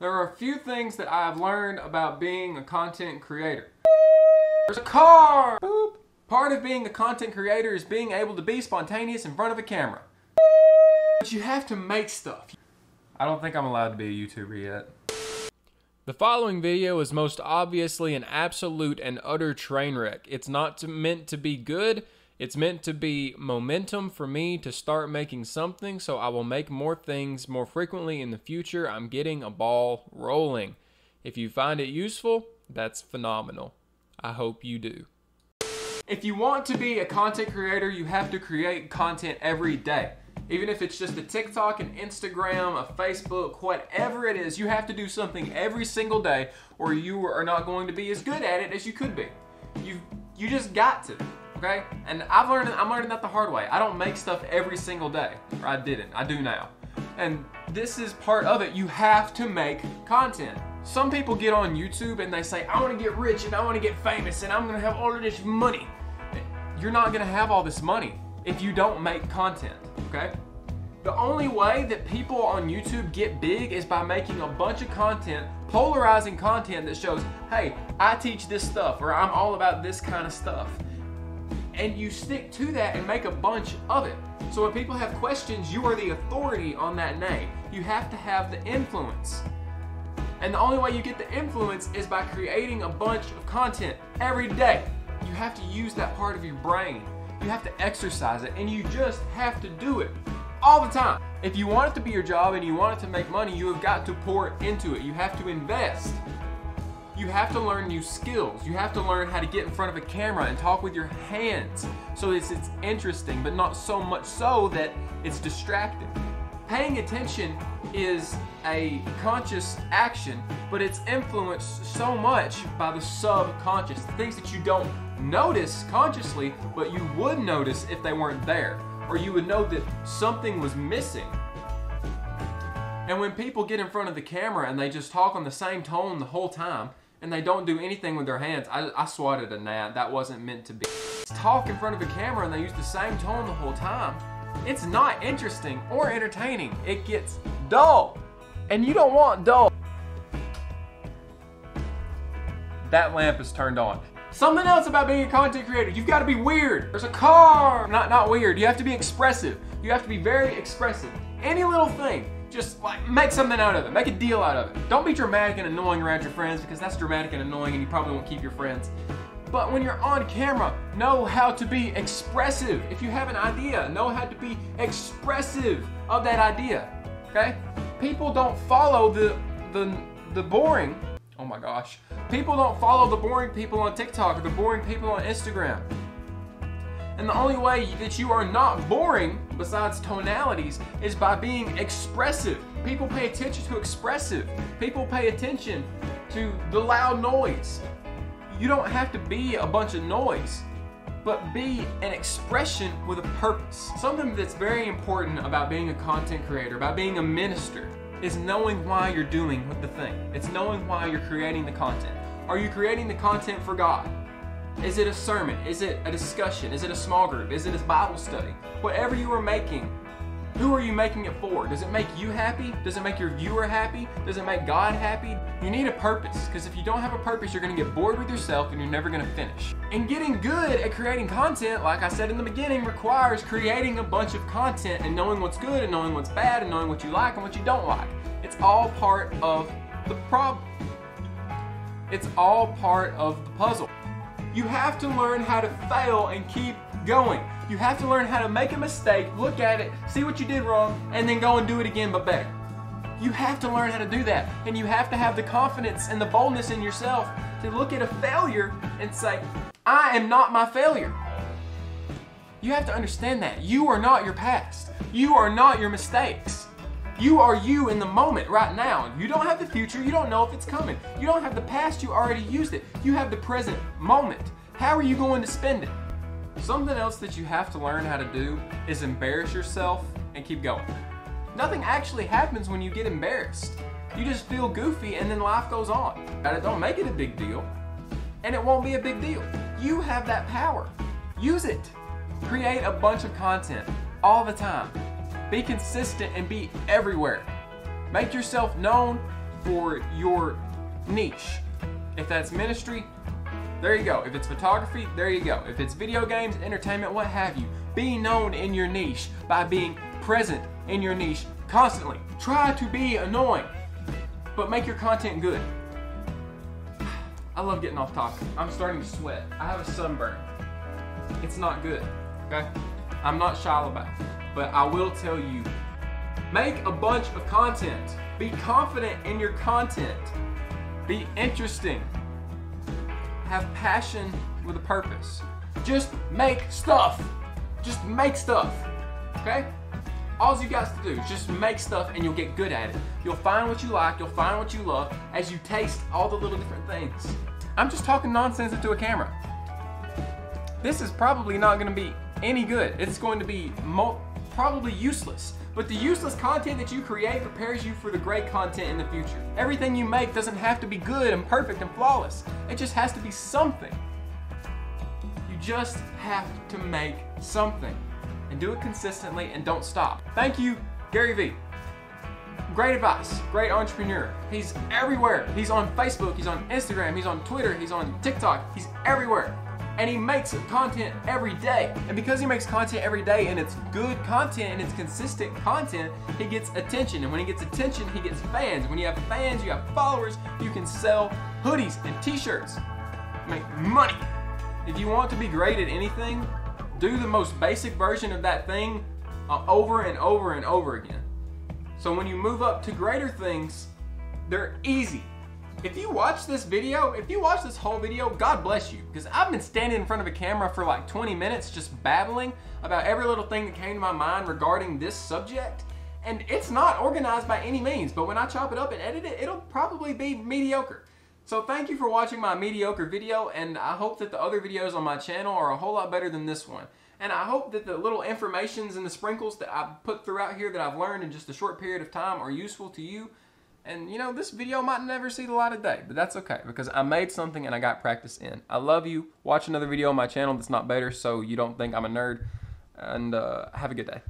There are a few things that I've learned about being a content creator. There's a car! Boop. Part of being a content creator is being able to be spontaneous in front of a camera. But you have to make stuff. I don't think I'm allowed to be a YouTuber yet. The following video is most obviously an absolute and utter train wreck. It's not to, meant to be good, it's meant to be momentum for me to start making something, so I will make more things more frequently in the future. I'm getting a ball rolling. If you find it useful, that's phenomenal. I hope you do. If you want to be a content creator, you have to create content every day. Even if it's just a TikTok, an Instagram, a Facebook, whatever it is, you have to do something every single day or you are not going to be as good at it as you could be. You you just got to okay? And I've learned, I'm learning that the hard way. I don't make stuff every single day, or I didn't, I do now. And this is part of it, you have to make content. Some people get on YouTube and they say, I wanna get rich and I wanna get famous and I'm gonna have all of this money. You're not gonna have all this money if you don't make content, okay? The only way that people on YouTube get big is by making a bunch of content, polarizing content that shows, hey, I teach this stuff, or I'm all about this kind of stuff and you stick to that and make a bunch of it. So when people have questions, you are the authority on that name. You have to have the influence. And the only way you get the influence is by creating a bunch of content every day. You have to use that part of your brain. You have to exercise it, and you just have to do it all the time. If you want it to be your job and you want it to make money, you have got to pour into it. You have to invest you have to learn new skills. You have to learn how to get in front of a camera and talk with your hands so it's, it's interesting, but not so much so that it's distracting. Paying attention is a conscious action, but it's influenced so much by the subconscious, the things that you don't notice consciously, but you would notice if they weren't there, or you would know that something was missing. And when people get in front of the camera and they just talk on the same tone the whole time, and they don't do anything with their hands. I, I swatted a gnat. That wasn't meant to be. Talk in front of a camera and they use the same tone the whole time. It's not interesting or entertaining. It gets dull. And you don't want dull. That lamp is turned on. Something else about being a content creator, you've got to be weird. There's a car. Not, not weird. You have to be expressive. You have to be very expressive. Any little thing just like make something out of it. Make a deal out of it. Don't be dramatic and annoying around your friends because that's dramatic and annoying and you probably won't keep your friends. But when you're on camera, know how to be expressive. If you have an idea, know how to be expressive of that idea. Okay? People don't follow the the the boring. Oh my gosh. People don't follow the boring people on TikTok or the boring people on Instagram. And the only way that you are not boring, besides tonalities, is by being expressive. People pay attention to expressive. People pay attention to the loud noise. You don't have to be a bunch of noise, but be an expression with a purpose. Something that's very important about being a content creator, about being a minister, is knowing why you're doing the thing. It's knowing why you're creating the content. Are you creating the content for God? Is it a sermon? Is it a discussion? Is it a small group? Is it a Bible study? Whatever you are making, who are you making it for? Does it make you happy? Does it make your viewer happy? Does it make God happy? You need a purpose because if you don't have a purpose, you're going to get bored with yourself and you're never going to finish. And getting good at creating content, like I said in the beginning, requires creating a bunch of content and knowing what's good and knowing what's bad and knowing what you like and what you don't like. It's all part of the problem. It's all part of the puzzle. You have to learn how to fail and keep going. You have to learn how to make a mistake, look at it, see what you did wrong, and then go and do it again but better. You have to learn how to do that. And you have to have the confidence and the boldness in yourself to look at a failure and say, I am not my failure. You have to understand that. You are not your past. You are not your mistakes. You are you in the moment right now. You don't have the future. You don't know if it's coming. You don't have the past. You already used it. You have the present moment. How are you going to spend it? Something else that you have to learn how to do is embarrass yourself and keep going. Nothing actually happens when you get embarrassed. You just feel goofy and then life goes on. And don't make it a big deal. And it won't be a big deal. You have that power. Use it. Create a bunch of content all the time. Be consistent and be everywhere. Make yourself known, for your niche. If that's ministry, there you go. If it's photography, there you go. If it's video games, entertainment, what have you, be known in your niche by being present in your niche constantly. Try to be annoying, but make your content good. I love getting off topic. I'm starting to sweat. I have a sunburn. It's not good, okay? I'm not shy about it, but I will tell you make a bunch of content. Be confident in your content. Be interesting. Have passion with a purpose. Just make stuff. Just make stuff. Okay? All you got to do is just make stuff and you'll get good at it. You'll find what you like, you'll find what you love as you taste all the little different things. I'm just talking nonsense into a camera. This is probably not going to be any good. It's going to be probably useless. But the useless content that you create prepares you for the great content in the future. Everything you make doesn't have to be good and perfect and flawless. It just has to be something. You just have to make something and do it consistently and don't stop. Thank you, Gary Vee. Great advice, great entrepreneur. He's everywhere. He's on Facebook, he's on Instagram, he's on Twitter, he's on TikTok, he's everywhere. And he makes content every day. And because he makes content every day and it's good content and it's consistent content, he gets attention. And when he gets attention, he gets fans. When you have fans, you have followers, you can sell hoodies and t shirts, make money. If you want to be great at anything, do the most basic version of that thing uh, over and over and over again. So when you move up to greater things, they're easy. If you watch this video, if you watch this whole video, God bless you. Because I've been standing in front of a camera for like 20 minutes just babbling about every little thing that came to my mind regarding this subject. And it's not organized by any means, but when I chop it up and edit it, it'll probably be mediocre. So thank you for watching my mediocre video, and I hope that the other videos on my channel are a whole lot better than this one. And I hope that the little informations and the sprinkles that I put throughout here that I've learned in just a short period of time are useful to you. And you know, this video might never see the light of day, but that's okay because I made something and I got practice in. I love you. Watch another video on my channel that's not better so you don't think I'm a nerd. And uh, have a good day.